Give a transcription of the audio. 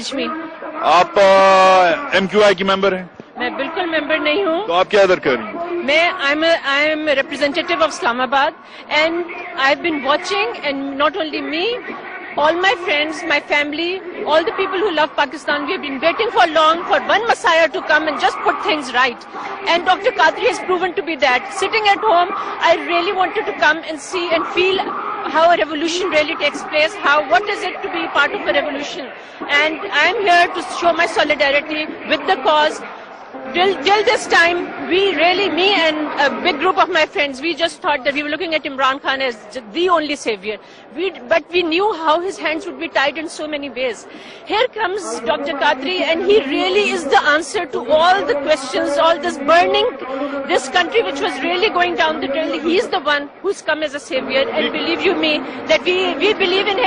جمی میں بالکل ممبر نہیں ہوں۔ کیا representative of Islamabad and I been watching not only me all my friend my family all the people who love Pakistan we have been waiting for long for one messiah to come and just foot things right and doctor at home I really want see and feel how a revolution really takes place how what is it to be part of a revolution. And I am here to show my solidarity with the cause Till, till this time, we really, me and a big group of my friends, we just thought that we were looking at Imran Khan as the only savior. We, but we knew how his hands would be tied in so many ways. Here comes Dr. Qadri, and he really is the answer to all the questions, all this burning, this country which was really going down the drain. He's the one who's come as a savior, and believe you me, that we, we believe in